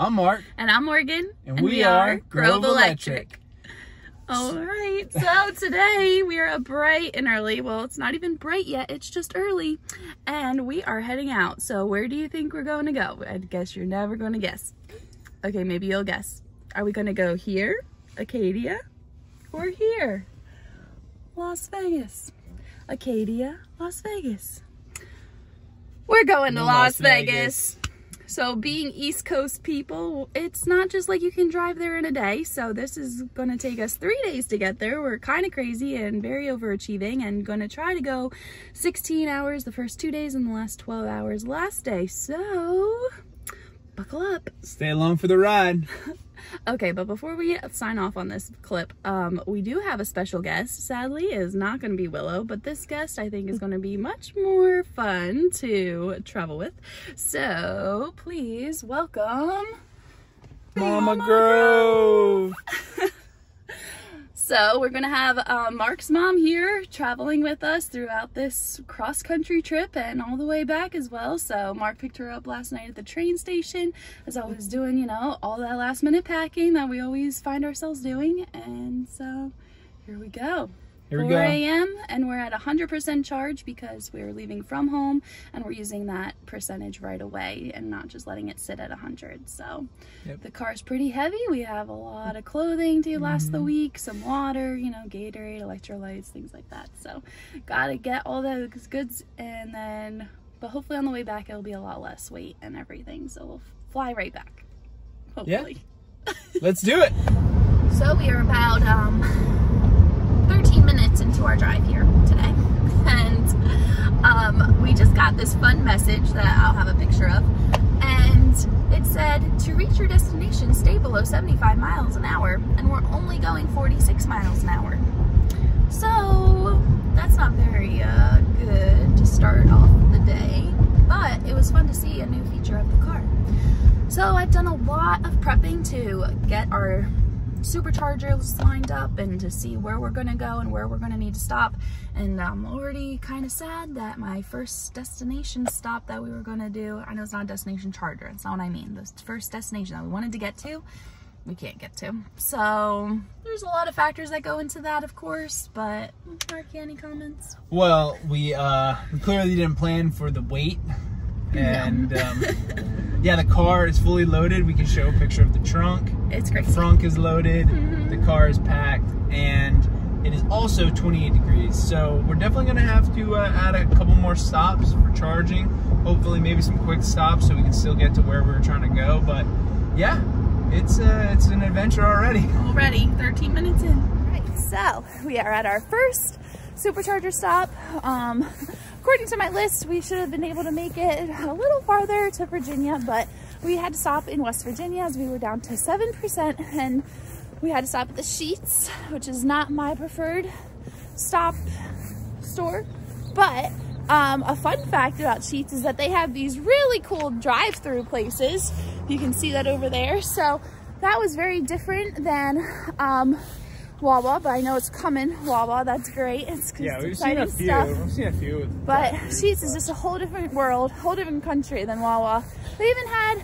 I'm Marc. And I'm Morgan. And, and we, we, are Grove, Grove Electric. Electric. All right, so today we are up bright and early. Well, it's not even bright yet, it's just early. And we are heading out. So where do you think we're going to go? I guess you're never going to guess. Okay, maybe you'll guess. Are we going to go here, Acadia, or here? Las Vegas. Acadia, Las Vegas. We're going to Las, Las Vegas. Vegas. So being East Coast people, it's not just like you can drive there in a day. So this is going to take us three days to get there. We're kind of crazy and very overachieving and going to try to go 16 hours the first two days and the last 12 hours last day. So buckle up. Stay along for the ride. Okay, but before we sign off on this clip, um, we do have a special guest. Sadly, is not going to be Willow, but this guest I think is going to be much more fun to travel with. So please welcome Mama, Mama Grove. So we're gonna have uh, Marc's mom here traveling with us throughout this cross-country trip and all the way back as well. So Marc picked her up last night at the train station as I was doing, you know, all that last minute packing that we always find ourselves doing. And so here we go. Here we 4 a.m. and we're at 100% charge because we're leaving from home and we're using that percentage right away and not just letting it sit at 100. So yep. the car's pretty heavy. We have a lot of clothing to last mm -hmm. the mm-hmm. week, some water, you know, Gatorade, electrolytes, things like that. So gotta get all those goods and then, but hopefully on the way back it'll be a lot less weight and everything. So we'll fly right back. Hopefully. Yeah. Let's do it. So we are about, um, 13 minutes into our drive here today. And um, we just got this fun message that I'll have a picture of. And it said, to reach your destination, stay below 75 miles an hour. And we're only going 46 miles an hour. So that's not very uh, good to start off the day. But it was fun to see a new feature of the car. So I've done a lot of prepping to get our superchargers lined up and to see where we're gonna go and where we're gonna need to stop. And I'm already kind of sad that my first destination stop that we were gonna do, I know it's not a destination charger, it's not what I mean. The first destination that we wanted to get to, we can't get to. So there's a lot of factors that go into that, of course, but Marky, any comments? Well, we, uh, we clearly didn't plan for the wait and no. um, yeah, the car is fully loaded. We can show a picture of the trunk. It's great. The trunk is loaded. Mm -hmm. The car is packed, and it is also 28 degrees. So we're definitely going to have to uh, add a couple more stops for charging. Hopefully, maybe some quick stops so we can still get to where we are trying to go. But yeah, it's uh, it's an adventure already. Already, 13 minutes in. Right. So we are at our first supercharger stop. Um, according to my list, we should have been able to make it a little farther to Virginia, but we had to stop in West Virginia as we were down to 7% and we had to stop at the Sheetz, which is not my preferred stop store. But um, a fun fact about Sheetz is that they have these really cool drive-through places. You can see that over there. So that was very different than um, Wawa, but I know it's coming. Wawa, that's great. It's yeah, we've seen a few. Stuff. We've seen a few. But Sheetz is just a whole different world, whole different country than Wawa. They even had,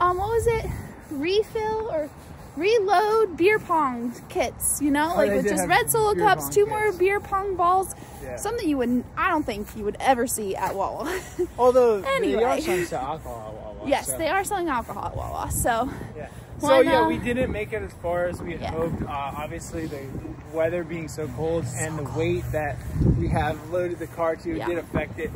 um, what was it, refill or reload beer pong kits. You know, oh, like with just red solo cups, two kits. more beer pong balls. Yeah. Something you wouldn't, I don't think you would ever see at Wawa. Although anyway. they are selling alcohol at Wawa. Yes, so. they are selling alcohol at Wawa. So. Yeah. So yeah, we didn't make it as far as we had yeah. hoped. Uh, obviously, the weather being so cold so and the cold. weight that we have loaded the car to yeah. did affect it.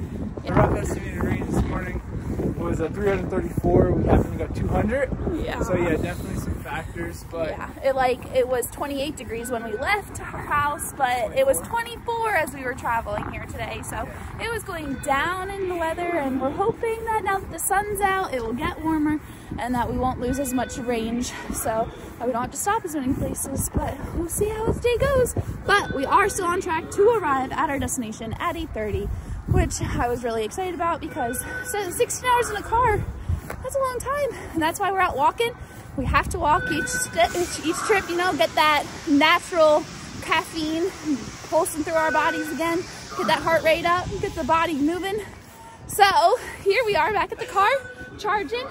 Yeah. Rough estimated range this morning was a 334. We happened to go 200. Yeah. So yeah, definitely some factors, but yeah, it like it was 28 degrees when we left our house, but 24. it was 24 as we were traveling here today. So yeah. it was going down in the weather, and we're hoping that now that the sun's out, it will get warmer and that we won't lose as much range. So we don't have to stop as many places, but we'll see how this day goes. But we are still on track to arrive at our destination at 8.30, which I was really excited about because 16 hours in the car, that's a long time. And that's why we're out walking. We have to walk each, each, each trip, you know, get that natural caffeine pulsing through our bodies again, get that heart rate up, get the body moving. So here we are back at the car, charging,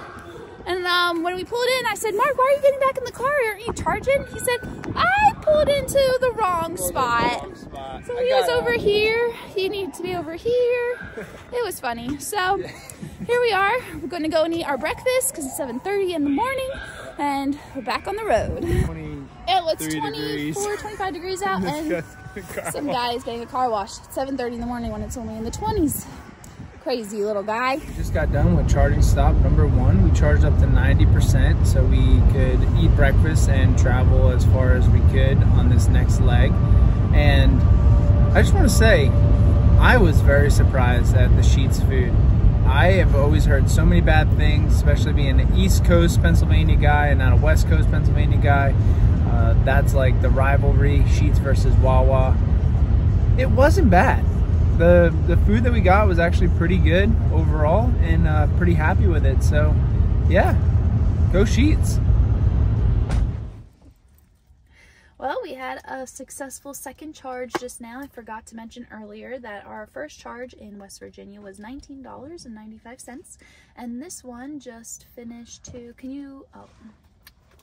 And um, when we pulled in, I said, Marc, why are you getting back in the car? Aren't you charging? He said, I pulled into the wrong spot. So he was over here. He needed to be over here. It was funny. So here we are. We're going to go and eat our breakfast because it's 7.30 in the morning. And we're back on the road. It was 24, degrees. 25 degrees out. and some guy is getting a car wash at 7.30 in the morning when it's only in the 20s crazy little guy. We just got done with charging stop number one. We charged up to 90% so we could eat breakfast and travel as far as we could on this next leg. And I just want to say, I was very surprised at the Sheetz food. I have always heard so many bad things, especially being an East Coast Pennsylvania guy and not a West Coast Pennsylvania guy. Uh, that's like the rivalry, Sheetz versus Wawa. It wasn't bad the the food that we got was actually pretty good overall and uh, pretty happy with it. So yeah go Sheetz. well we had a successful second charge just now. I forgot to mention earlier that our first charge in west virginia was $19.95 and this one just finished to can you oh,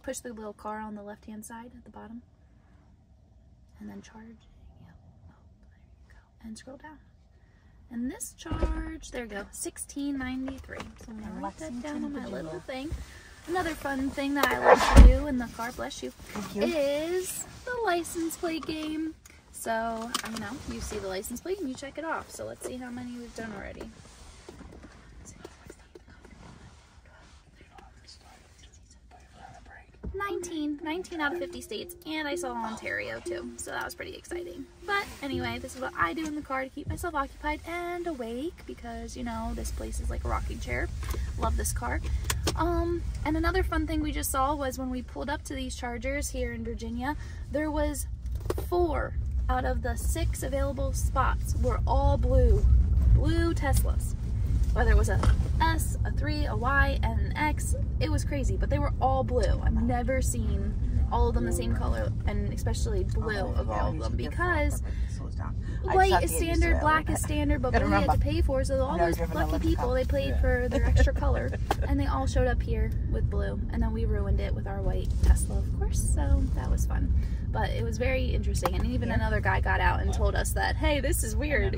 push the little car on the left hand side at the bottom? And then charge and scroll down. And this charge, there we go, 1693. So I'm gonna write that down on my little thing. Another fun thing that I like to do in the car, bless you, you, is the license plate game. So, you know, you see the license plate and you check it off. So let's see how many we've done already. 19, 19 out of 50 states, and I saw Ontario too, so that was pretty exciting. But anyway, this is what I do in the car to keep myself occupied and awake because, you know, this place is like a rocking chair. Love this car. Um, and another fun thing we just saw was when we pulled up to these chargers here in Virginia, there was four out of the six available spots were all blue, blue Teslas whether it was a S, a 3, a Y, and an X. It was crazy, but they were all blue. I've never seen all of them the same color, and especially blue of all of them, because white is standard, black is standard, but blue you had to pay for, so all those lucky people, they played for their extra color, and they all showed up here with blue, and then we ruined it with our white Tesla, of course, so that was fun. But it was very interesting, and even another guy got out and told us that, hey, this is weird.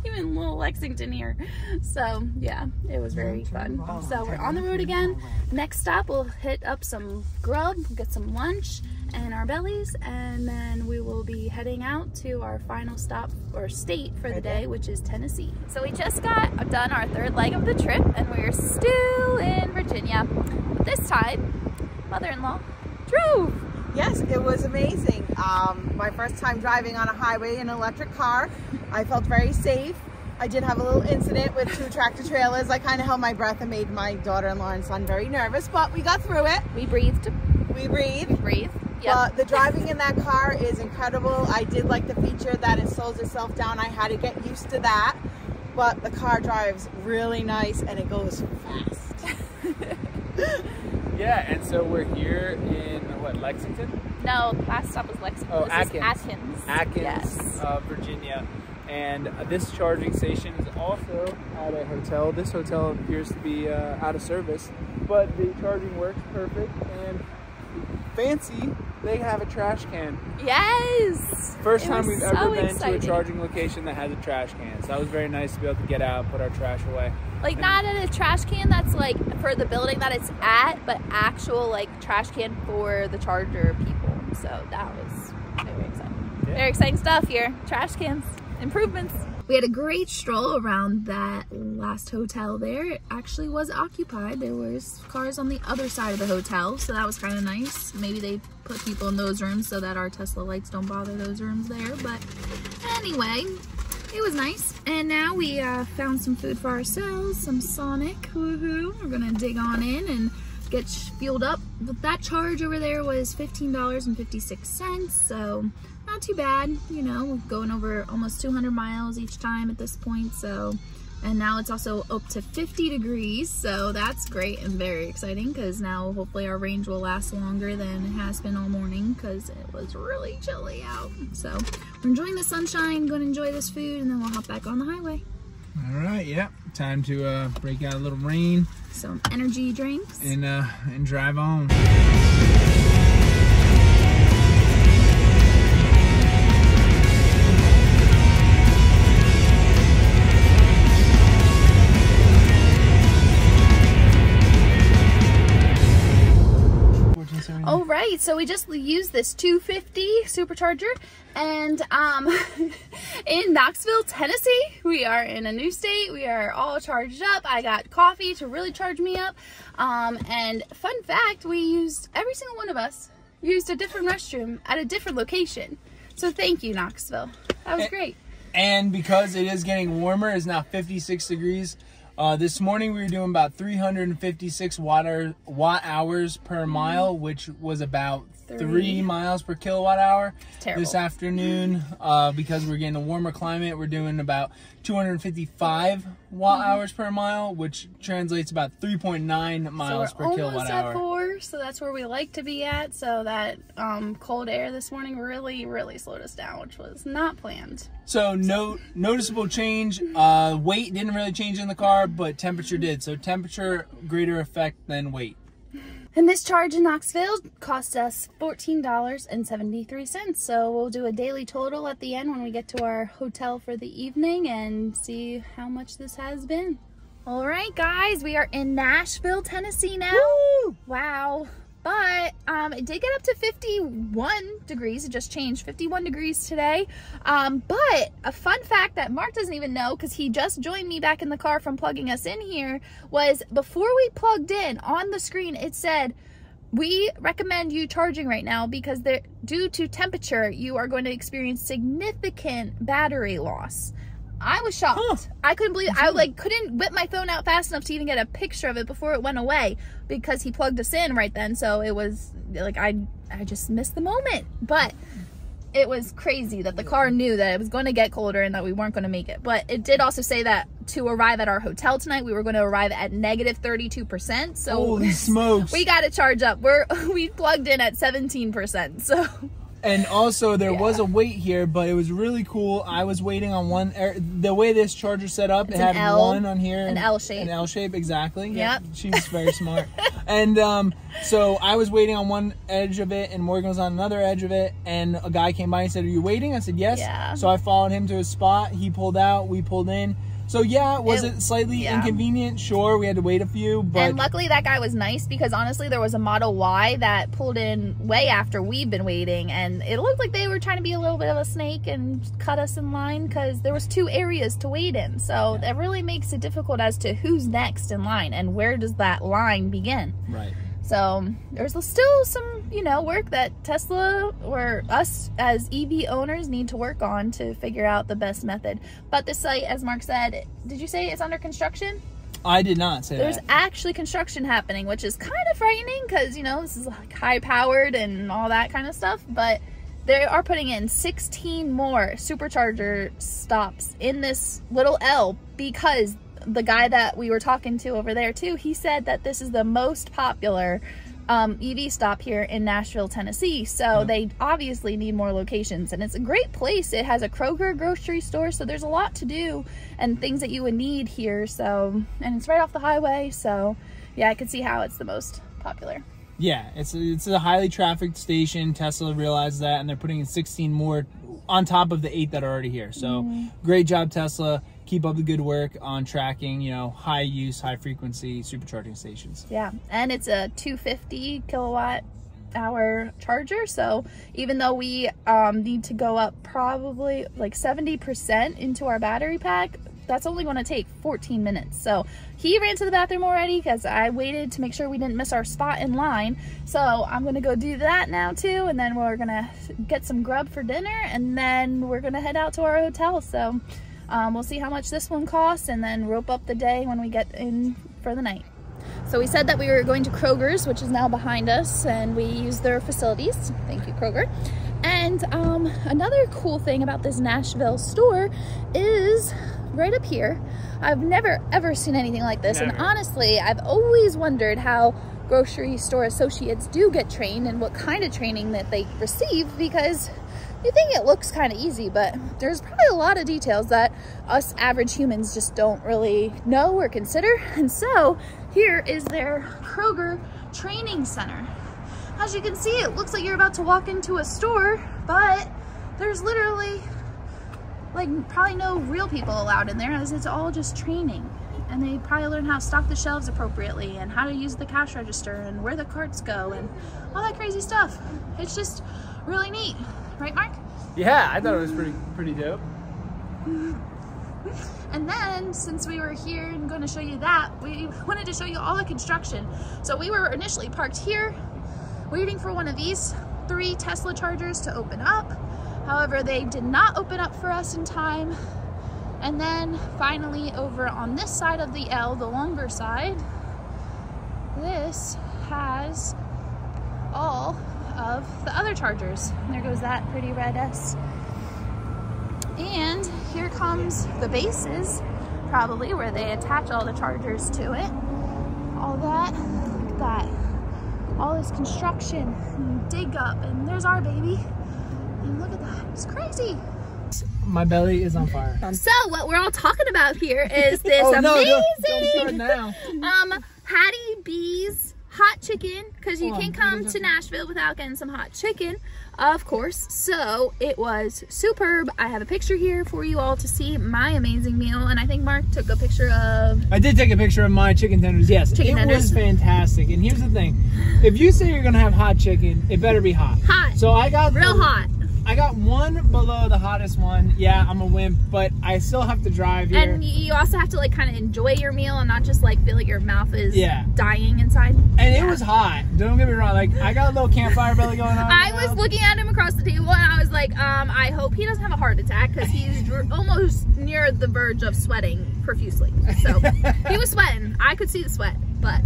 even little Lexington here. So yeah, it was very fun. So we're on the road again. Next stop, we'll hit up some grub, get some lunch and our bellies, and then we will be heading out to our final stop or state for the day, which is Tennessee. So we just got done our third leg of the trip and we're still in Virginia. But this time, mother-in-law drove. Yes, it was amazing. Um, my first time driving on a highway in an electric car. I felt very safe. I did have a little incident with two tractor trailers. I kind of held my breath and made my daughter-in-law and son very nervous, but we got through it. We breathed. We breathed. We breathed. Yep. But the driving in that car is incredible. I did like the feature that it slows itself down. I had to get used to that. But the car drives really nice and it goes fast. yeah, and so we're here in what Lexington? No, last stop was Lexington. Oh, Atkins. Atkins. Atkins, yes. uh, Virginia. And uh, this charging station is also at a hotel. This hotel appears to be uh, out of service, but the charging works perfect and fancy. They have a trash can. Yes. First time we've so ever been exciting. to a charging location that has a trash can. So that was very nice to be able to get out, and put our trash away. Like and not in a trash can that's like for the building that it's at, but actual like trash can for the charger people. So that was very exciting. Yeah. Very exciting stuff here. Trash cans, improvements. We had a great stroll around that last hotel there. It actually was occupied. There was cars on the other side of the hotel, so that was kind of nice. Maybe they put people in those rooms so that our Tesla lights don't bother those rooms there. But anyway, it was nice. And now we uh, found some food for ourselves, some Sonic, woohoo. We're gonna dig on in and get fueled up. But that charge over there was $15.56, so not too bad, you know, we're going over almost 200 miles each time at this point, so, and now it's also up to 50 degrees, so that's great and very exciting, because now hopefully our range will last longer than it has been all morning, because it was really chilly out, so we're enjoying the sunshine, going to enjoy this food, and then we'll hop back on the highway. All right, yeah. Time to uh, break out a little rain. Some energy drinks. And, uh, and drive on. Right, so we just used this 250 supercharger and um, in Knoxville, Tennessee, we are in a new state. We are all charged up. I got coffee to really charge me up. Um, and fun fact, we used, every single one of us used a different restroom at a different location. So thank you, Knoxville. That was great. And because it is getting warmer, it's now 56 degrees. Uh, this morning we were doing about 356 watt, watt hours per mile, which was about three, three miles per kilowatt hour. This afternoon, uh, because we're getting a warmer climate, we're doing about 255 watt mm-hmm. hours per mile, which translates about 3.9 miles so per kilowatt hour. Four, so that's where we like to be at. So that um, cold air this morning really, really slowed us down, which was not planned. So no noticeable change. Uh, weight didn't really change in the car, but temperature did. So temperature greater effect than weight. And this charge in Knoxville cost us $14.73. So we'll do a daily total at the end when we get to our hotel for the evening and see how much this has been. All right, guys, we are in Nashville, Tennessee now. Woo! Wow but um, it did get up to 51 degrees. It just changed 51 degrees today. Um, but a fun fact that Marc doesn't even know because he just joined me back in the car from plugging us in here was before we plugged in on the screen, it said, we recommend you charging right now because due to temperature, you are going to experience significant battery loss. I was shocked. Huh. I couldn't believe I like couldn't whip my phone out fast enough to even get a picture of it before it went away because he plugged us in right then. So it was like I I just missed the moment. But it was crazy that the car knew that it was going to get colder and that we weren't going to make it. But it did also say that to arrive at our hotel tonight, we were going to arrive at negative 32%. So Holy smokes. we got to charge up. We're we plugged in at 17%. So and also there yeah. was a wait here, but it was really cool. I was waiting on one. Er, the way this charger set up, it's it had L, one on here, an L shape, an L shape exactly. Yep. Yeah, she's very smart. and um, so I was waiting on one edge of it, and Morgan was on another edge of it, and a guy came by and said, "Are you waiting?" I said, "Yes." Yeah. So I followed him to his spot. He pulled out. We pulled in. So yeah, was it, it slightly yeah. inconvenient? Sure, we had to wait a few, but and luckily that guy was nice because honestly, there was a Model Y that pulled in way after we've been waiting, and it looked like they were trying to be a little bit of a snake and cut us in line because there was two areas to wait in. So yeah. that really makes it difficult as to who's next in line and where does that line begin. Right. So there's still some, you know, work that Tesla or us as EV owners need to work on to figure out the best method. But the site, as Marc said, did you say it's under construction? I did not say There's that. actually construction happening, which is kind of frightening because, you know, this is like high powered and all that kind of stuff. But they are putting in 16 more supercharger stops in this little L because the guy that we were talking to over there too, he said that this is the most popular um, EV stop here in Nashville, Tennessee. So they obviously need more locations and it's a great place. It has a Kroger grocery store. So there's a lot to do and things that you would need here. So, and it's right off the highway. So yeah, I could see how it's the most popular. Yeah, it's a, it's a highly trafficked station. Tesla realized that and they're putting in 16 more on top of the eight that are already here. So mm-hmm. great job, Tesla keep up the good work on tracking, you know, high use, high frequency supercharging stations. Yeah, and it's a 250 kilowatt hour charger. So even though we um, need to go up probably like 70% into our battery pack, that's only going to take 14 minutes. So he ran to the bathroom already because I waited to make sure we didn't miss our spot in line. So I'm going to go do that now too. And then we're going to get some grub for dinner and then we're going to head out to our hotel. So um, we'll see how much this one costs and then rope up the day when we get in for the night. So we said that we were going to Kroger's, which is now behind us, and we used their facilities. Thank you, Kroger. And um, another cool thing about this Nashville store is right up here. I've never ever seen anything like this. Never. And honestly, I've always wondered how grocery store associates do get trained and what kind of training that they receive because you think it looks kind of easy, but there's probably a lot of details that us average humans just don't really know or consider. And so here is their Kroger Training Center. As you can see, it looks like you're about to walk into a store, but there's literally like probably no real people allowed in there as it's all just training and they probably learn how to stock the shelves appropriately and how to use the cash register and where the carts go and all that crazy stuff. It's just really neat. Right, Marc? Yeah, I thought it was pretty pretty dope. And then, since we were here and going to show you that, we wanted to show you all the construction. So we were initially parked here, waiting for one of these three Tesla chargers to open up. However, they did not open up for us in time. And then finally over on this side of the L, the longer side, this has all of the other chargers. There goes that pretty red S. And here comes the bases, probably where they attach all the chargers to it. All that, look at that. All this construction and dig up, and there's our baby. And look at that, it's crazy. My belly is on fire. So what we're all talking about here is this oh, no, amazing don't, don't um Hattie B's hot chicken because you oh, can't come to Nashville without getting some hot chicken, of course. So it was superb. I have a picture here for you all to see my amazing meal. And I think Marc took a picture of... I did take a picture of my chicken tenders, yes. Chicken it tenders. was fantastic. And here's the thing. If you say you're going to have hot chicken, it better be hot. Hot. So I got... Real the, hot. I got one below the hottest one. Yeah, I'm a wimp, but I still have to drive here. And you also have to like kind of enjoy your meal and not just like feel like your mouth is yeah. dying inside. And yeah. it was hot. Don't get me wrong. Like I got a little campfire belly going on. I was looking at him across the table and I was like, um, I hope he doesn't have a heart attack because he's almost near the verge of sweating profusely. So he was sweating. I could see the sweat, but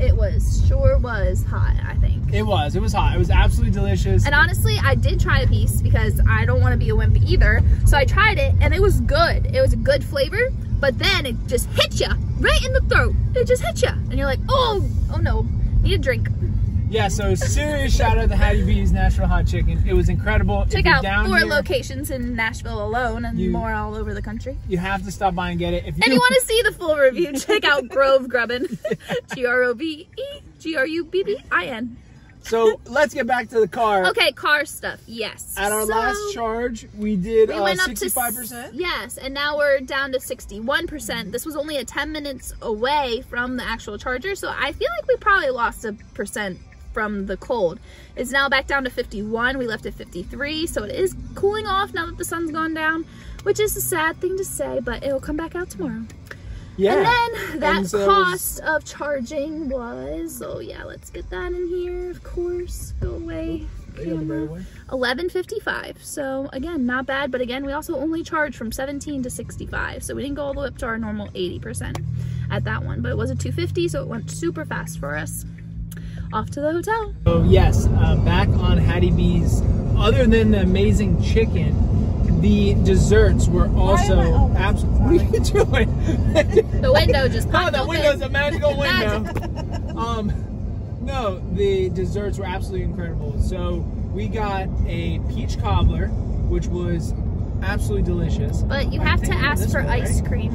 it was sure was hot, I think. It was. It was hot. It was absolutely delicious. And honestly, I did try a piece because I don't want to be a wimp either. So I tried it and it was good. It was a good flavor, but then it just hit you right in the throat. It just hit you. And you're like, oh, oh no, need a drink. Yeah, so serious shout out to Hattie B's Nashville Hot Chicken. It was incredible. Check out four here, locations in Nashville alone and you, more all over the country. You have to stop by and get it. If you, and you want to see the full review, check out Grove Grubbin. G-R-O-V-E G-R-U-B-B-I-N. So let's get back to the car. Okay, car stuff. Yes. At our so, last charge, we did we uh, 65%. yes, and now we're down to 61%. This was only a 10 minutes away from the actual charger, so I feel like we probably lost a percent from the cold. It's now back down to 51. We left at 53, so it is cooling off now that the sun's gone down, which is a sad thing to say, but it'll come back out tomorrow. Yeah. And then that and so cost of charging was, oh yeah, let's get that in here, of course. Go away. Eleven fifty five. So again, not bad, but again, we also only charged from 17 to 65. So we didn't go all the way up to our normal 80% at that one. But it was a 250, so it went super fast for us off to the hotel. So yes, uh, back on Hattie B's, other than the amazing chicken, the desserts were also absolutely. What are you doing? the window just popped Oh, the window's a magical window. um, no, the desserts were absolutely incredible. So we got a peach cobbler, which was absolutely delicious. But you have to ask for way, ice cream.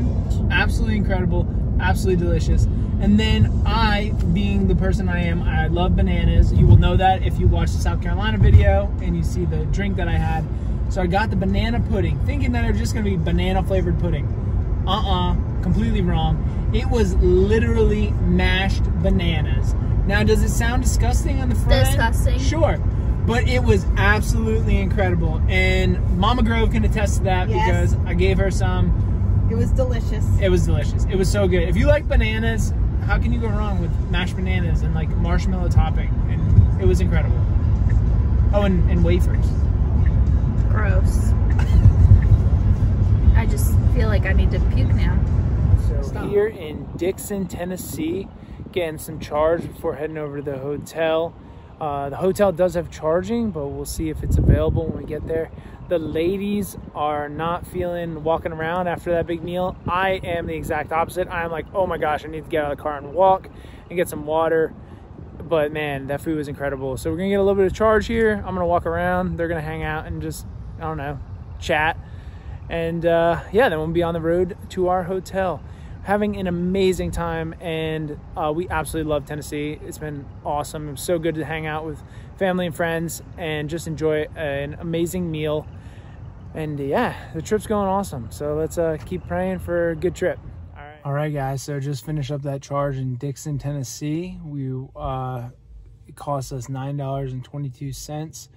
Absolutely incredible, absolutely delicious. And then I, being the person I am, I love bananas. You will know that if you watch the South Carolina video and you see the drink that I had. So I got the banana pudding, thinking that it was just gonna be banana flavored pudding. Uh-uh, completely wrong. It was literally mashed bananas. Now, does it sound disgusting on the front? Disgusting. Sure. But it was absolutely incredible. And Mama Grove can attest to that yes. because I gave her some. It was delicious. It was delicious. It was so good. If you like bananas, how can you go wrong with mashed bananas and like marshmallow topping? And it was incredible. Oh, and, and wafers. Gross. I just feel like I need to puke now. So Stop. here in Dickson, Tennessee, getting some charge before heading over to the hotel. Uh, the hotel does have charging, but we'll see if it's available when we get there. The ladies are not feeling walking around after that big meal. I am the exact opposite. I'm like, oh my gosh, I need to get out of the car and walk and get some water. but man, that food was incredible. So we're gonna get a little bit of charge here. I'm gonna walk around. They're gonna hang out and just, I don't know, chat. And uh, yeah, then we'll be on the road to our hotel. Having an amazing time, and uh, we absolutely love Tennessee. It's been awesome. It's so good to hang out with family and friends and just enjoy an amazing meal. And yeah, the trip's going awesome. So let's uh, keep praying for a good trip. All right. All right, guys. So just finished up that charge in Dickson, Tennessee. We uh, it cost us nine dollars and twenty-two cents.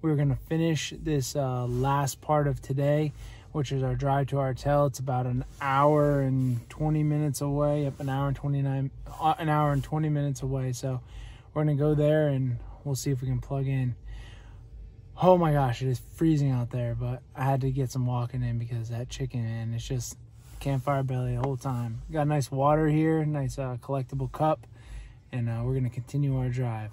We're gonna finish this uh, last part of today which is our drive to our hotel. It's about an hour and 20 minutes away, up an hour and 29, uh, an hour and 20 minutes away. So we're gonna go there and we'll see if we can plug in. Oh my gosh, it is freezing out there, but I had to get some walking in because that chicken, and it's just campfire belly the whole time. Got nice water here, nice uh, collectible cup, and uh, we're gonna continue our drive.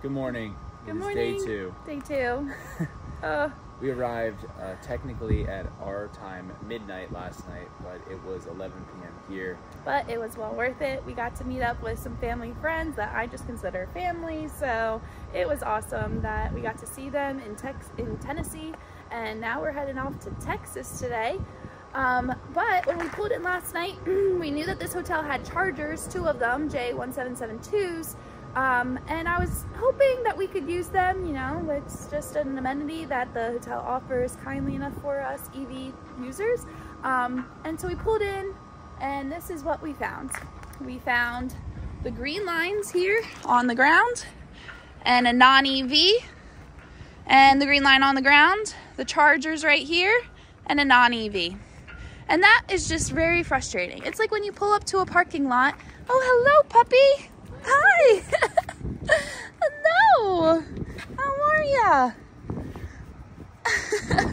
Good morning. Good morning. day two. Day two. uh. We arrived uh, technically at our time, midnight last night, but it was 11 p.m. here. But it was well worth it. We got to meet up with some family friends that I just consider family, so it was awesome that we got to see them in, Tex in Tennessee, and now we're heading off to Texas today. Um, but when we pulled in last night, we knew that this hotel had chargers, two of them, J1772s, um, and I was hoping that we could use them, you know, it's just an amenity that the hotel offers kindly enough for us EV users. Um, and so we pulled in and this is what we found. We found the green lines here on the ground and a non-EV and the green line on the ground, the chargers right here and a non-EV. And that is just very frustrating. It's like when you pull up to a parking lot, oh, hello puppy. Hi. Hello. How are ya?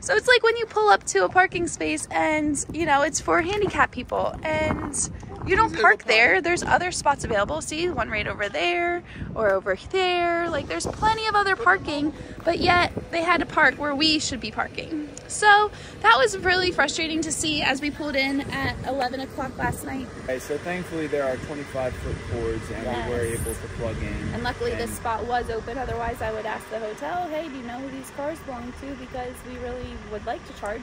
so it's like when you pull up to a parking space and, you know, it's for handicapped people and you don't park there. There's other spots available. See, one right over there or over there. Like there's plenty of other parking, but yet they had to park where we should be parking. So that was really frustrating to see as we pulled in at 11 o'clock last night. Okay, so thankfully there are 25 foot cords and yes. we were able to plug in. And luckily and this spot was open. Otherwise I would ask the hotel, hey, do you know who these cars belong to? Because we really would like to charge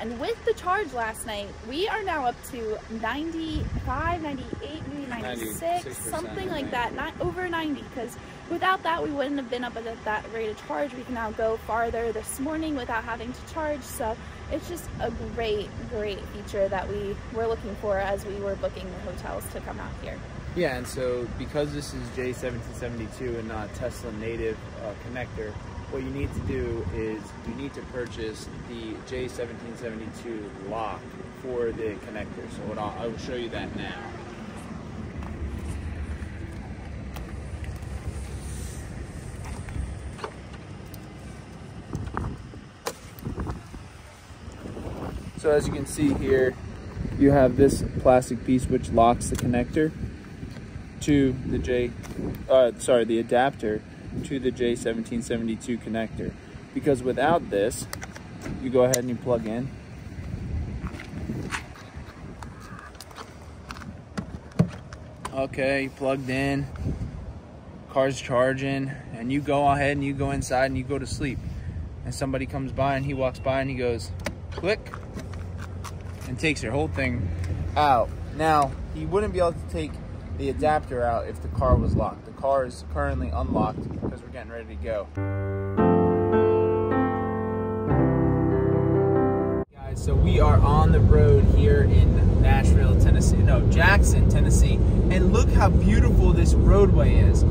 and with the charge last night, we are now up to 95, 98, maybe 96, something like that, not over 90, because without that, we wouldn't have been up at that rate of charge. We can now go farther this morning without having to charge. So it's just a great, great feature that we were looking for as we were booking the hotels to come out here. Yeah, and so because this is J1772 and not Tesla native uh, connector, what you need to do is you need to purchase the J1772 lock for the connector. So I'll, I will show you that now. So as you can see here, you have this plastic piece which locks the connector to the J, uh, sorry, the adapter to the J1772 connector. Because without this, you go ahead and you plug in. Okay, plugged in, car's charging, and you go ahead and you go inside and you go to sleep. And somebody comes by and he walks by and he goes, click, takes your whole thing out. Now, he wouldn't be able to take the adapter out if the car was locked. The car is currently unlocked because we're getting ready to go. Guys, so we are on the road here in Nashville, Tennessee. No, Jackson, Tennessee. And look how beautiful this roadway is.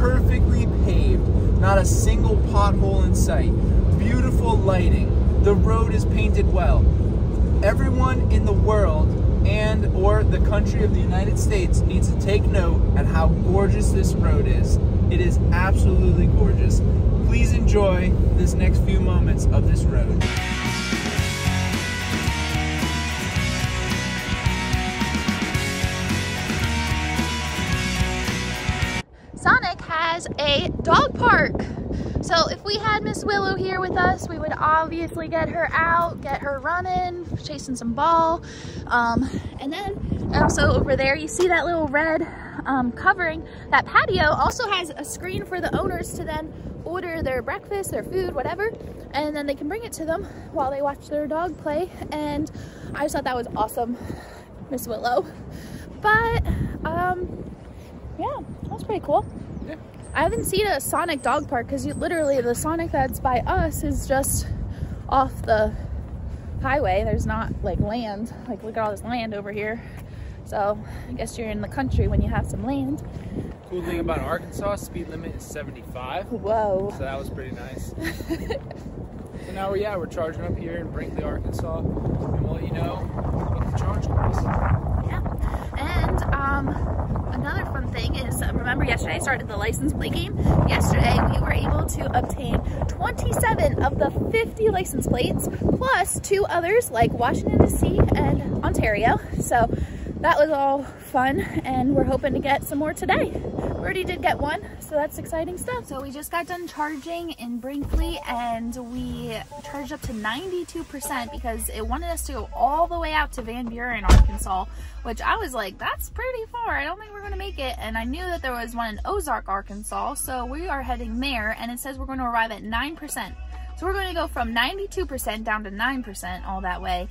Perfectly paved. Not a single pothole in sight. Beautiful lighting. The road is painted well. Everyone in the world and or the country of the United States needs to take note at how gorgeous this road is. It is absolutely gorgeous. Please enjoy this next few moments of this road. So if we had Miss Willow here with us, we would obviously get her out, get her running, chasing some ball. Um, and then also over there, you see that little red um, covering. That patio also has a screen for the owners to then order their breakfast, their food, whatever, and then they can bring it to them while they watch their dog play. And I just thought that was awesome, Miss Willow. But, um, yeah, that's pretty cool. I haven't seen a Sonic dog park because literally the Sonic that's by us is just off the highway. There's not like land. Like look at all this land over here. So I guess you're in the country when you have some land. Cool thing about Arkansas, speed limit is 75. Whoa. So that was pretty nice. so now we're, yeah, we're charging up here in Brinkley, Arkansas. And we'll let you know what the charge was. Yeah. And um, another fun thing is, remember yesterday I started the license plate game? Yesterday we were able to obtain 27 of the 50 license plates, plus two others like Washington DC and Ontario. So that was all fun and we're hoping to get some more today. We already did get one, so that's exciting stuff. So we just got done charging in Brinkley and we charged up to 92% because it wanted us to go all the way out to Van Buren, Arkansas, which I was like, that's pretty far. I don't think we're gonna make it. And I knew that there was one in Ozark, Arkansas, so we are heading there and it says we're gonna arrive at 9%. So we're gonna go from 92% down to 9% all that way.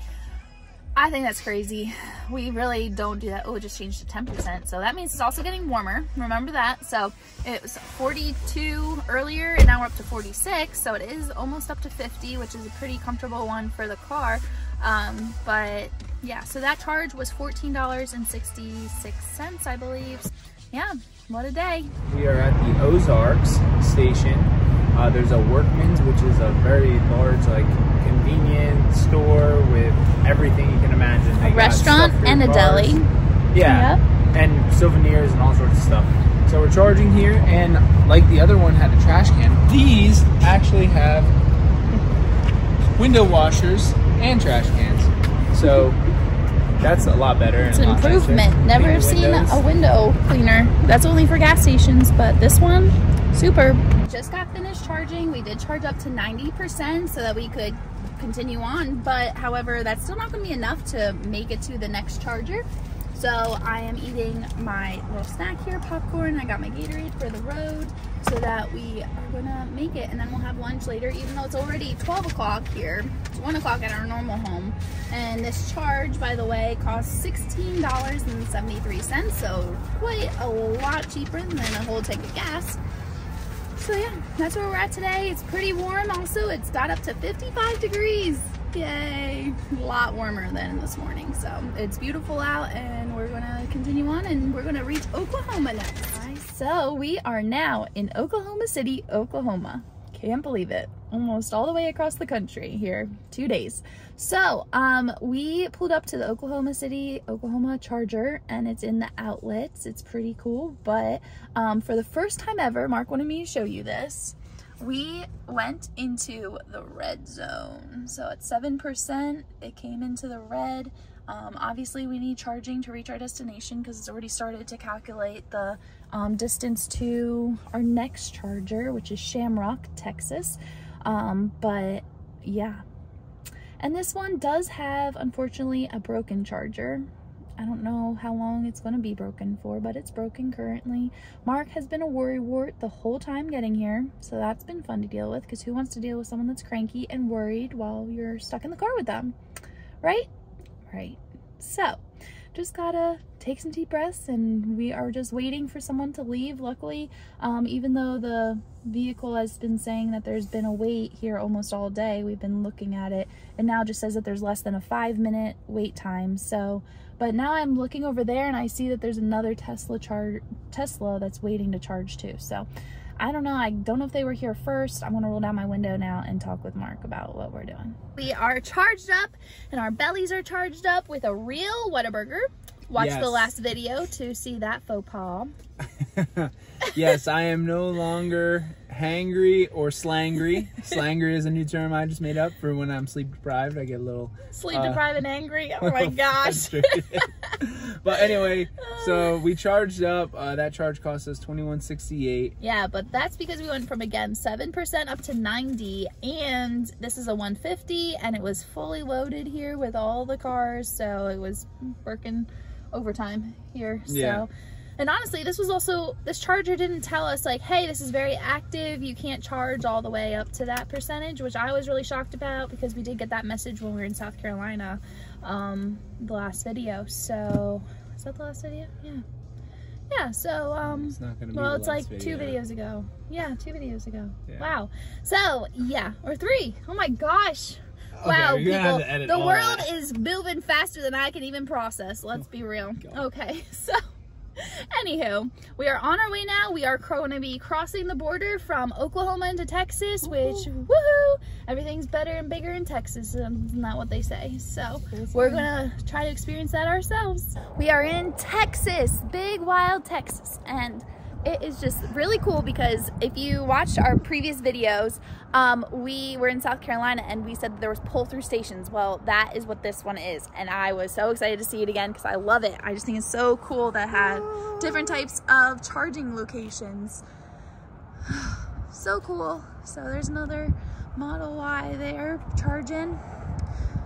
I think that's crazy. We really don't do that. Oh, it just changed to 10%. So that means it's also getting warmer. Remember that. So it was 42 earlier and now we're up to 46. So it is almost up to 50, which is a pretty comfortable one for the car. Um, but yeah, so that charge was $14.66, I believe. Yeah, what a day. We are at the Ozarks station. Uh, there's a Workman's, which is a very large, like, convenient store with everything you can imagine. They a restaurant and a deli. Yeah. Yep. And souvenirs and all sorts of stuff. So we're charging here, and like the other one had a trash can, these actually have window washers and trash cans. So that's a lot better. It's an improvement. Never have seen windows. a window cleaner. That's only for gas stations, but this one, super. Just got finished charging. We did charge up to 90% so that we could continue on. But however, that's still not going to be enough to make it to the next charger. So I am eating my little snack here, popcorn. I got my Gatorade for the road so that we are gonna make it and then we'll have lunch later even though it's already 12 o'clock here. It's 1 o'clock at our normal home. And this charge, by the way, costs $16.73 so quite a lot cheaper than a whole tank of gas. So yeah, that's where we're at today. It's pretty warm also. It's got up to 55 degrees. Yay! A lot warmer than this morning. So it's beautiful out and we're gonna continue on and we're gonna reach Oklahoma next. So we are now in Oklahoma City, Oklahoma. Can't believe it. Almost all the way across the country here, two days. So um, we pulled up to the Oklahoma City, Oklahoma Charger and it's in the outlets. It's pretty cool. But um, for the first time ever, Marc wanted me to show you this we went into the red zone. So at 7%, it came into the red. Um, obviously, we need charging to reach our destination because it's already started to calculate the um, distance to our next charger, which is Shamrock, Texas. Um, but yeah. And this one does have, unfortunately, a broken charger. I don't know how long it's going to be broken for, but it's broken currently. Marc has been a worry wart the whole time getting here, so that's been fun to deal with because who wants to deal with someone that's cranky and worried while you're stuck in the car with them, right? Right. So, just gotta take some deep breaths and we are just waiting for someone to leave. Luckily, um, even though the vehicle has been saying that there's been a wait here almost all day, we've been looking at it and now just says that there's less than a five minute wait time. So but now I'm looking over there and I see that there's another Tesla charge Tesla that's waiting to charge too. So I don't know. I don't know if they were here first. I'm going to roll down my window now and talk with Marc about what we're doing. We are charged up and our bellies are charged up with a real Whataburger. Watch yes. the last video to see that faux pas. yes, I am no longer hangry or slangry. slangry is a new term I just made up for when I'm sleep deprived. I get a little sleep uh, deprived and angry. Oh my gosh. but anyway, so we charged up. Uh, that charge cost us twenty one sixty eight. Yeah, but that's because we went from again seven percent up to ninety, and this is a one fifty, and it was fully loaded here with all the cars, so it was working overtime here. So. Yeah. And honestly, this was also, this charger didn't tell us like, hey, this is very active. You can't charge all the way up to that percentage, which I was really shocked about because we did get that message when we were in South Carolina, um, the last video. So, is that the last video? Yeah. Yeah, so, um, it's well, it's like video. two videos ago. Yeah, two videos ago. Yeah. Wow. So, yeah, or three. Oh my gosh. Okay, wow, people, the world that. is moving faster than I can even process. Let's be real. Okay, so Anywho, we are on our way now. We are going to be crossing the border from Oklahoma into Texas, which, woohoo, everything's better and bigger in Texas. Um, isn't that what they say? So we're going to try to experience that ourselves. We are in Texas, big wild Texas. And it is just really cool because if you watched our previous videos, um, we were in South Carolina and we said there was pull-through stations. Well, that is what this one is. And I was so excited to see it again because I love it. I just think it's so cool that had different types of charging locations. so cool. So there's another Model Y there charging.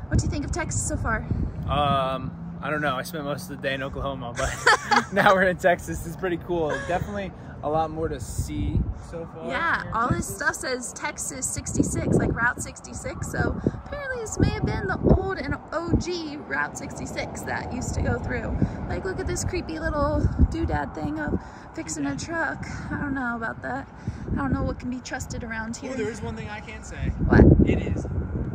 What do you think of Texas so far? Um, I don't know. I spent most of the day in Oklahoma, but now we're in Texas. It's pretty cool. Definitely a lot more to see so far. Yeah, all this stuff says Texas 66, like Route 66. So apparently this may have been the old and OG Route 66 that used to go through. Like look at this creepy little doodad thing of fixing a truck. I don't know about that. I don't know what can be trusted around here. Oh, there is one thing I can say. What? It is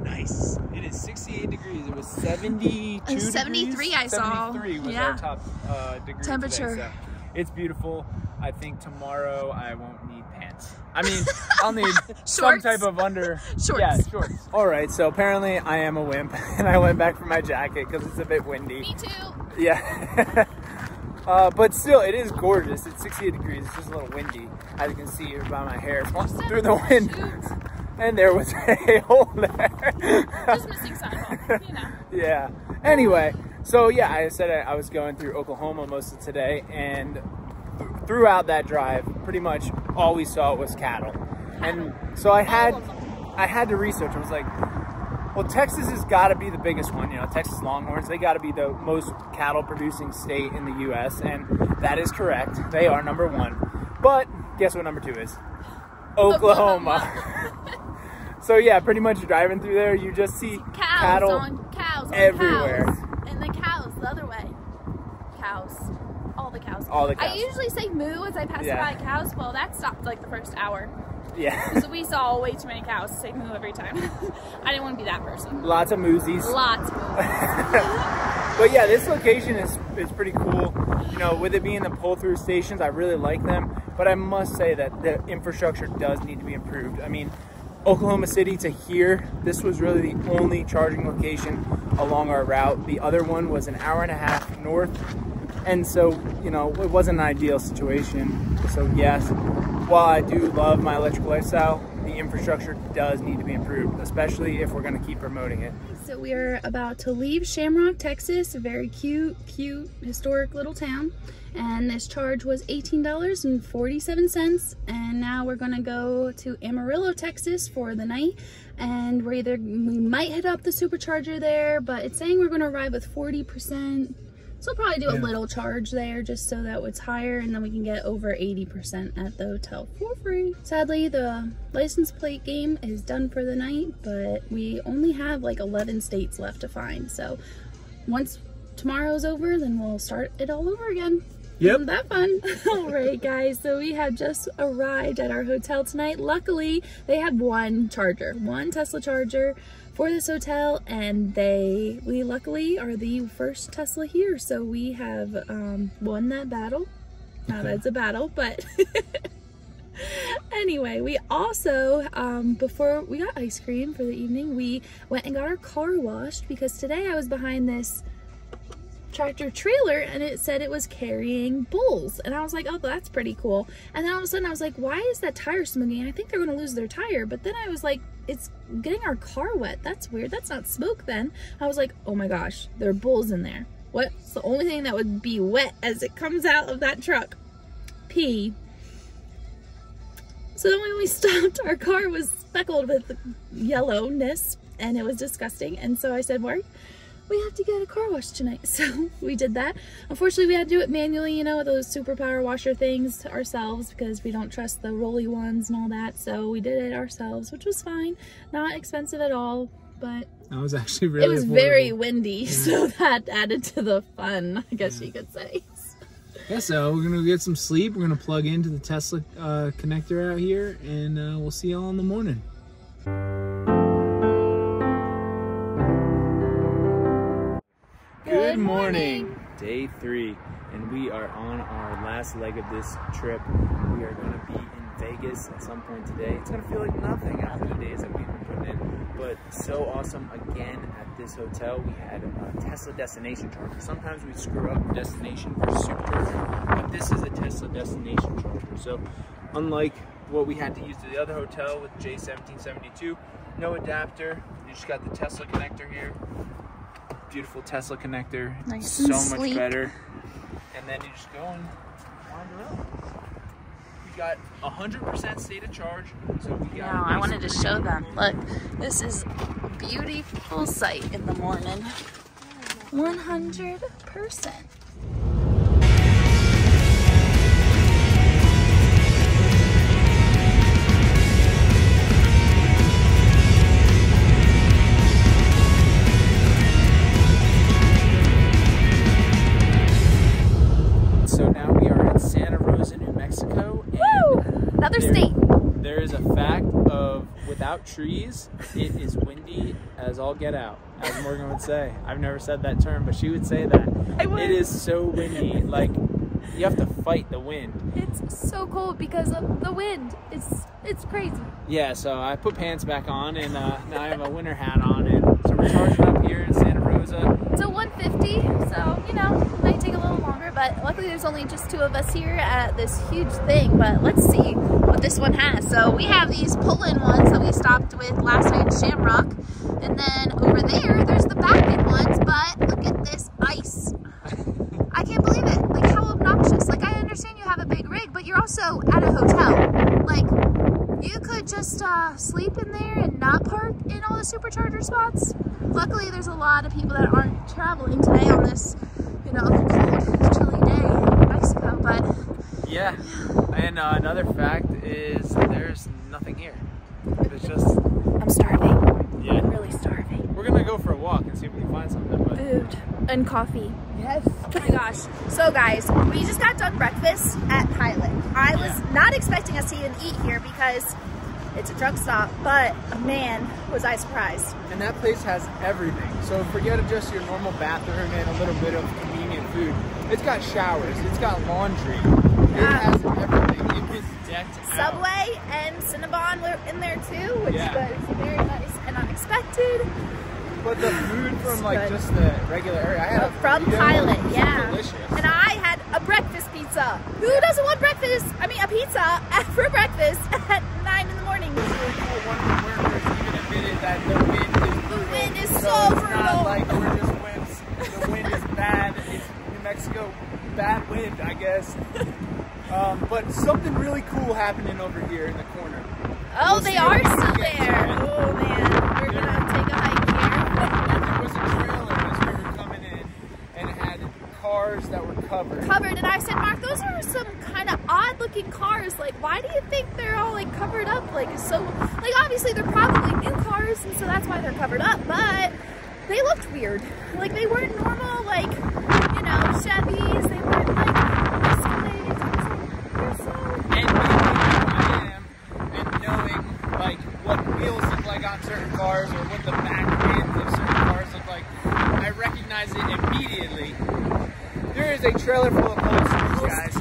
nice. It is 68 degrees. It was 72 73 degrees? I saw. 73 was yeah. our top uh, degree Temperature. Today, so it's beautiful. I think tomorrow I won't need pants. I mean, I'll need some type of under. shorts. Yeah, shorts. All right, so apparently I am a wimp, and I went back for my jacket because it's a bit windy. Me too. Yeah. uh, but still, it is gorgeous. It's 68 degrees. It's just a little windy, as you can see by my hair through the wind. And there was a hole there. Just missing sidewalk, you know. Yeah. Anyway, so yeah, I said I, was going through Oklahoma most of today, and throughout that drive, pretty much all we saw was cattle. And so I had, I had to research. I was like, well, Texas has got to be the biggest one. You know, Texas Longhorns, they got to be the most cattle producing state in the U.S. And that is correct. They are number one. But guess what number two is? Oklahoma. Oklahoma. so yeah, pretty much driving through there, you just see cows cattle on cows on everywhere. Cows. And the cows the other way. Cows all the cows. All the cows. I usually say moo as I pass yeah. by cows. Well, that stopped like the first hour. Yeah. Because we saw way too many cows to say moo every time. I didn't want to be that person. Lots of moosies. Lots. Of moosies. but yeah, this location is is pretty cool. You know, with it being the pull-through stations, I really like them. But I must say that the infrastructure does need to be improved. I mean, Oklahoma City to here, this was really the only charging location along our route. The other one was an hour and a half north and so, you know, it wasn't an ideal situation. So yes, while I do love my electrical lifestyle, the infrastructure does need to be improved, especially if we're gonna keep promoting it. So we are about to leave Shamrock, Texas, a very cute, cute, historic little town. And this charge was $18.47. And now we're gonna go to Amarillo, Texas for the night. And we're either, we might hit up the supercharger there, but it's saying we're gonna arrive with 40% so we'll probably do yeah. a little charge there just so that it's higher and then we can get over 80% at the hotel for free. Sadly, the license plate game is done for the night, but we only have like 11 states left to find. So once tomorrow's over, then we'll start it all over again. Yep. Isn't that fun? all right, guys. So we have just arrived at our hotel tonight. Luckily, they had one charger, one Tesla charger for this hotel and they we luckily are the first Tesla here so we have um, won that battle not that it's a battle but anyway we also um, before we got ice cream for the evening we went and got our car washed because today I was behind this tractor trailer and it said it was carrying bulls. And I was like, oh, that's pretty cool. And then all of a sudden I was like, why is that tire smoking? I think they're to lose their tire. But then I was like, it's getting our car wet. That's weird. That's not smoke then. I was like, oh my gosh, there are bulls in there. What's the only thing that would be wet as it comes out of that truck? Pee. So then when we stopped, our car was speckled with yellowness and it was disgusting. And so I said, Marc, we have to get a car wash tonight. So we did that. Unfortunately, we had to do it manually, you know, those super power washer things ourselves because we don't trust the rolly ones and all that. So we did it ourselves, which was fine. Not expensive at all, but that was actually really It was affordable. very windy, yeah. so that added to the fun, I guess yeah. you could say. Yeah, so we're gonna get some sleep. We're gonna plug into the Tesla uh, connector out here, and uh, we'll see y'all in the morning. Good morning. Day three, and we are on our last leg of this trip. We are going to be in Vegas at some point today. It's going to feel like nothing after the days that we've been putting in, but so awesome again at this hotel. We had a Tesla destination charger. Sometimes we screw up destination for supercharger, but this is a Tesla destination charger. So unlike what we had to use to the other hotel with J1772, no adapter. You just got the Tesla connector here beautiful Tesla connector. Nice so much sleek. better. And then you just go and wind it up. We got 100% state of charge. So we got nice I wanted to show them. Look, this is a beautiful sight in the morning. 100%. Without trees, it is windy as all get out, as Morgan would say. I've never said that term, but she would say that. It is so windy, like you have to fight the wind. It's so cold because of the wind. It's it's crazy. Yeah, so I put pants back on, and uh, now I have a winter hat on, and so we're charging up here in Santa Rosa. It's a 150, so you know it might take a little longer, but luckily there's only just two of us here at this huge thing. But let's see what this one has. So we have these pull-in ones that we stopped with last night in Shamrock, and then over there there's the back-in ones. But look at this ice. I can't believe it. Like how obnoxious. Like I understand you have a big rig, but you're also at a hotel. Like you could just uh, sleep in there and not park in all the supercharger spots. Luckily, there's a lot of people that aren't traveling today on this, you know, cold, chilly day in Mexico, but... Yeah, and uh, another fact is there's nothing here. It's just... I'm starving. Yeah. I'm really starving. We're gonna go for a walk and see if we can find something, but... Food. And coffee. Yes. Oh my gosh. So guys, we just got done breakfast at Pilot. I was yeah. not expecting us to even eat here because it's a truck stop, but a man, was I surprised. And that place has everything. So forget just your normal bathroom and a little bit of convenient food. It's got showers, it's got laundry, it has everything. It was decked Subway out. and Cinnabon were in there too, which yeah. was very nice and unexpected. But the food from like just the regular area, I had from Pilot, yeah. Delicious. And I had a breakfast pizza. Who doesn't want breakfast? I mean, a pizza for breakfast at the really cool. One of the workers even admitted that the wind is brutal. Wind is so, so it's brutal. not like we're just wimps. The wind is bad. It's New Mexico bad wind, I guess. Um, but something really cool happening over here in the corner. Oh, we'll they are still there. Oh man, we're gonna take a hike here. there was a trailer as we were coming in, and it had cars that were covered. Covered, and I said, Marc, those are some kind of odd-looking cars. Like, why do you think like covered up? Like, so, like obviously they're probably new cars, and so that's why they're covered up. But they looked weird. Like they weren't normal, like you know, Chevys. They weren't like Escalades. And being I am, and knowing like what wheels look like on certain cars or what the back ends of certain cars look like, I recognize it immediately. There is a trailer full of Polestars, guys.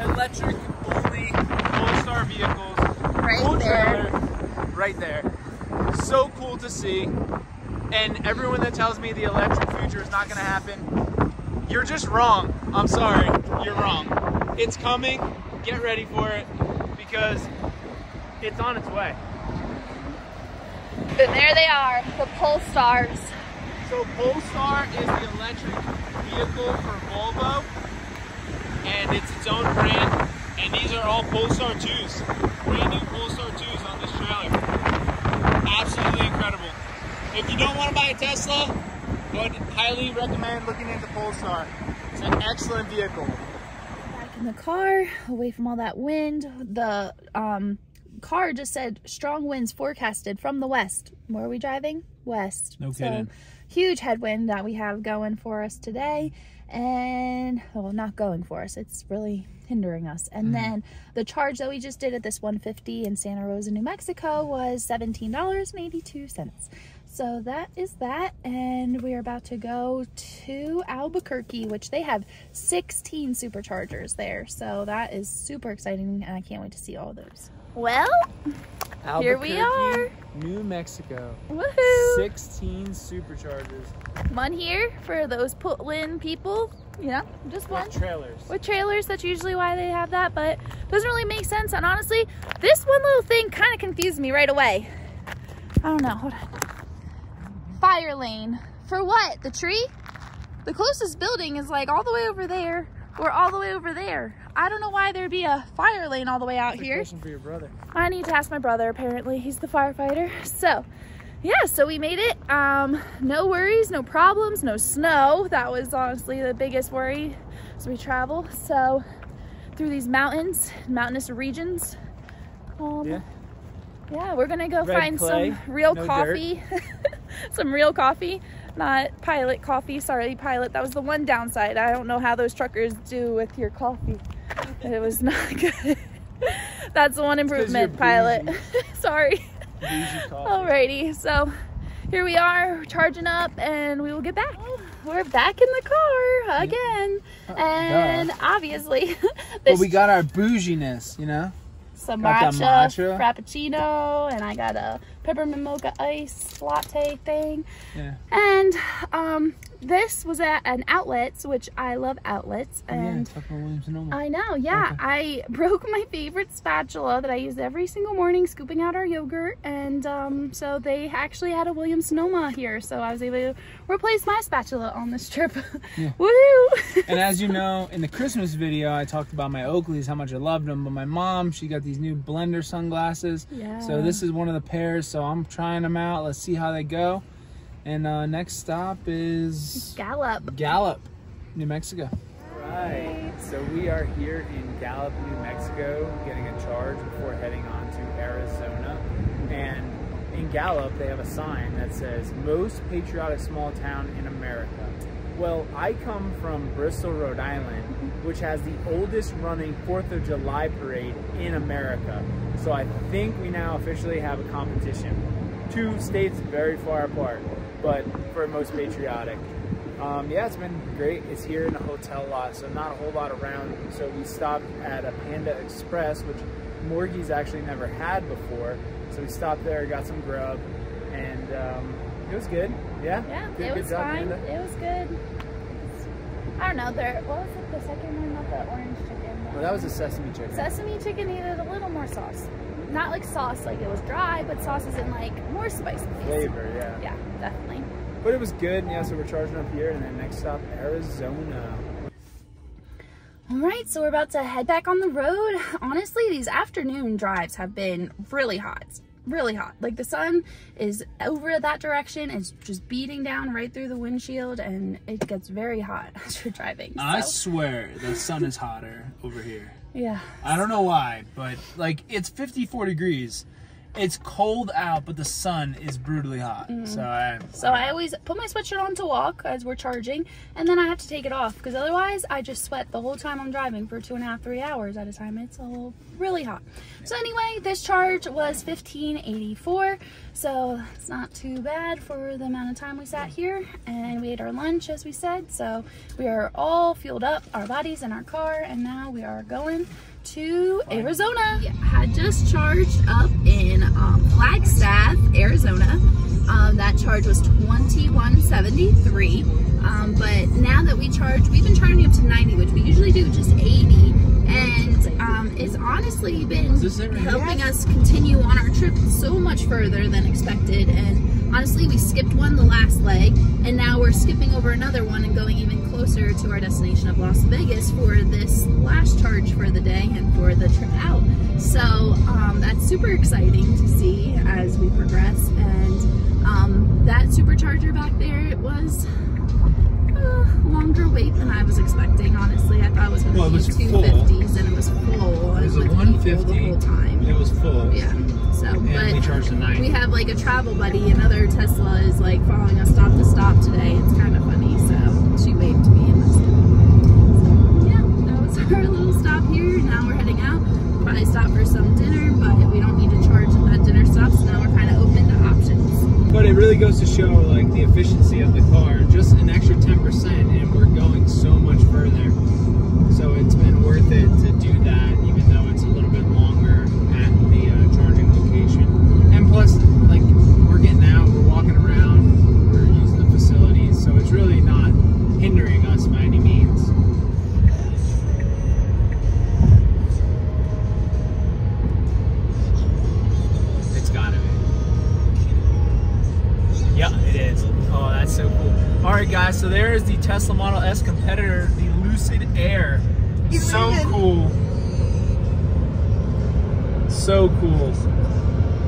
Electric only Polestar vehicles. Right full there. Trailer, right there. So cool to see. And everyone that tells me the electric future is not going to happen, You're just wrong. I'm sorry. You're wrong. It's coming. Get ready for it because it's on its way. And there they are, the Polestars. So Polestar is the electric vehicle for Volvo and it's its own brand. And these are all Polestar 2s. Brand new Polestar 2s on this trailer. Absolutely incredible. If you don't want to buy a Tesla, I would highly recommend looking into Polestar. It's an excellent vehicle. Back in the car, away from all that wind. The um, car just said strong winds forecasted from the west. Where are we driving? West. No kidding. So, huge headwind that we have going for us today. And, well, not going for us. It's really hindering us. And mm then the charge that we just did at this 150 in Santa Rosa, New Mexico was $17.82. So that is that. And we're about to go to Albuquerque, which they have 16 superchargers there. So that is super exciting. And I can't wait to see all those. Well, here we are. New Mexico. Woohoo! 16 superchargers. One here for those Portland people. Yeah, just one. With trailers. With trailers, that's usually why they have that, but doesn't really make sense. And honestly, this one little thing kind of confused me right away. I don't know, hold on. Fire lane. For what? The tree? The closest building is like all the way over there or all the way over there. I don't know why there'd be a fire lane all the way out here. question for your brother. I need to ask my brother, apparently. He's the firefighter. So, yeah, so we made it. Um, no worries, no problems, no snow. That was honestly the biggest worry as we travel. So, through these mountains, mountainous regions. Um, yeah. Yeah, we're gonna go Red find clay, some real no coffee. some real coffee, not pilot coffee. Sorry, pilot. That was the one downside. I don't know how those truckers do with your coffee. It was not good. That's the one improvement, pilot. Sorry. Alrighty, so here we are charging up and we will get back. We're back in the car again. Uh, and obviously, well, we got our bouginess, you know? some matcha, matcha, frappuccino, and I got a peppermint mocha ice latte thing. Yeah. And um, this was at an outlet, which I love outlets. And yeah, I know, yeah. Okay. I broke my favorite spatula that I use every single morning scooping out our yogurt. And um, so they actually had a Williams Sonoma here. So I was able to replace my spatula on this trip. Yeah. Woohoo! and as you know, in the Christmas video, I talked about my Oakleys, how much I loved them. But my mom, she got these new blender sunglasses. Yeah. So this is one of the pairs. So I'm trying them out. Let's see how they go. And uh, next stop is Gallup. Gallup, New Mexico. Right. So we are here in Gallup, New Mexico, getting a charge before heading on to Arizona. And in Gallup, they have a sign that says "Most patriotic small town in America." Well, I come from Bristol, Rhode Island, which has the oldest running 4th of July parade in America. So I think we now officially have a competition. Two states very far apart but for most patriotic. Um, yeah, it's been great. It's here in a hotel lot, so not a whole lot around. So we stopped at a Panda Express, which Morgie's actually never had before. So we stopped there, got some grub, and um, it was good. Yeah? Yeah, good, it was fine. It was good. I don't know, there, what was it, the second one? Not the orange chicken. Well, that was a sesame chicken. Sesame chicken needed a little more sauce not like sauce, like it was dry, but sauce is in like more spicy. Flavor, yeah. Yeah, definitely. But it was good, yeah, so we're charging up here, and then next stop, Arizona. All right, so we're about to head back on the road. Honestly, these afternoon drives have been really hot really hot. Like the sun is over that direction. It's just beating down right through the windshield and it gets very hot as you're driving. So. I swear the sun is hotter over here. Yeah. I don't know why, but like it's 54 degrees. It's cold out, but the sun is brutally hot. Mm. So I So I always put my sweatshirt on to walk as we're charging, and then I have to take it off because otherwise I just sweat the whole time I'm driving for two and a half, three hours at a time. It's all really hot. So anyway, this charge was 1584, so it's not too bad for the amount of time we sat here, and we ate our lunch as we said. So we are all fueled up, our bodies and our car, and now we are going to Arizona. Yeah, had just charged up in um, Flagstaff, Arizona. Um, that charge was 2173. Um, but now that we charge, we've been charging up to 90, which we usually do just 80. And um, it's honestly been helping us continue on our trip so much further than expected. And honestly, we skipped one the last leg, and now we're skipping over another one and going even closer to our destination of Las Vegas for this last charge for the day and for the trip out. So um, that's super exciting to see as we progress. And um, that supercharger back there, it was longer wait than I was expecting, honestly. I thought it was going to Well, be was 250s and it was full. It was a 150. the whole time. It was full. Yeah. So, And but we we have like a travel buddy. Another Tesla is like following us stop to stop today. It's kind of funny. So she waved to me and that's it. So yeah, that was our little stop here. Now we're heading out. Probably stop for some dinner, but we don't need to charge at that dinner stop. So now we're kind of open to options. But it really goes to show like the efficiency of the car. Just an extra 10% and we're going so much further. So it's been worth it to do that, Tesla Model S competitor, the Lucid Air. He's so leaving. cool. So cool.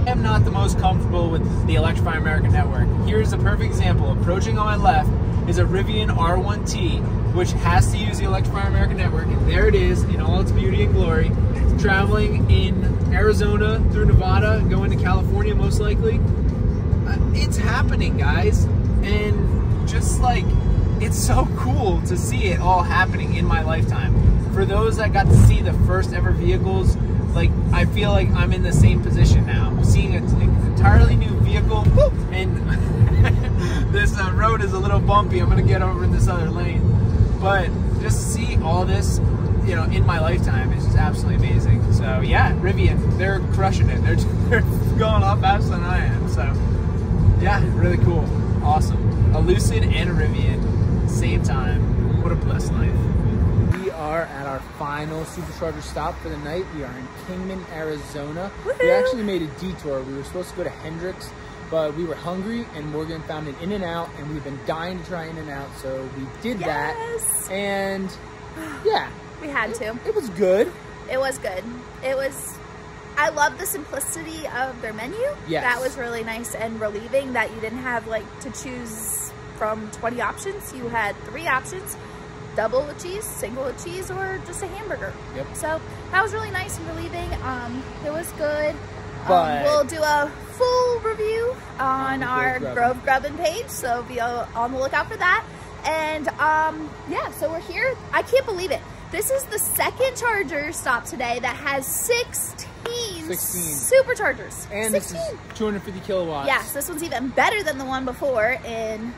I am not the most comfortable with the Electrify America network. Here's a perfect example. Approaching on my left is a Rivian R1T, which has to use the Electrify America network, and there it is in all its beauty and glory, traveling in Arizona through Nevada, going to California most likely. Uh, it's happening, guys. And just like, it's so cool to see it all happening in my lifetime. For those that got to see the first ever vehicles, like, I feel like I'm in the same position now. Seeing an entirely new vehicle, and this uh, road is a little bumpy. I'm gonna get over in this other lane. But just see all this, you know, in my lifetime is just absolutely amazing. So yeah, Rivian, they're crushing it. They're, they're going off faster than I am. So yeah, really cool. Awesome. A Lucid and a Rivian, same time. What a blessed life. We are at our final supercharger stop for the night. We are in Kingman, Arizona. We actually made a detour. We were supposed to go to Hendrix, but we were hungry and Morgan found an In-N-Out and we've been dying to try In-N-Out, so we did that. Yes. And yeah, We had to. it was good. It was good. It was. I love the simplicity of their menu. Yes. That was really nice and relieving that you didn't have like to choose from 20 options. You had three options double with cheese, single with cheese, or just a hamburger. Yep. So that was really nice and relieving. Um, it was good. But- um, we'll do a full review on our Grove Grove Grubbin page, so be on the lookout for that. And um, yeah, so we're here. I can't believe it. This is the second charger stop today that has 16, 16. superchargers. And 16. this is 250 kilowatts. Yes, this one's even better than the one before in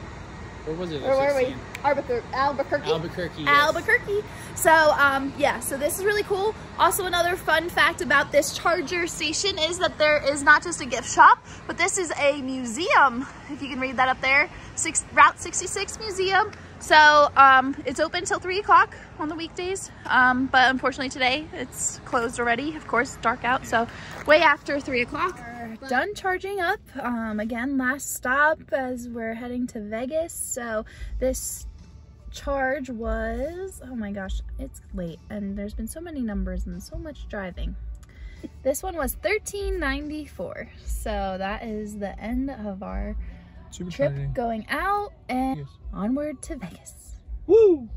Where was it? where were we? Albuquerque. Albuquerque. Albuquerque. yes. Albuquerque. So, um, yeah, so this is really cool. Also, another fun fact about this charger station is that there is not just a gift shop, but this is a museum, if you can read that up there. Six, Route 66 Museum. So, um, it's open till 3 o'clock on the weekdays, um, but unfortunately today it's closed already. Of course, dark out, so way after 3 o'clock. Done charging up. Um, again, last stop as we're heading to Vegas. So, this charge was oh my gosh it's late and there's been so many numbers and so much driving this one was 1394 so that is the end of our trip going out and Yes. onward to vegas Woo!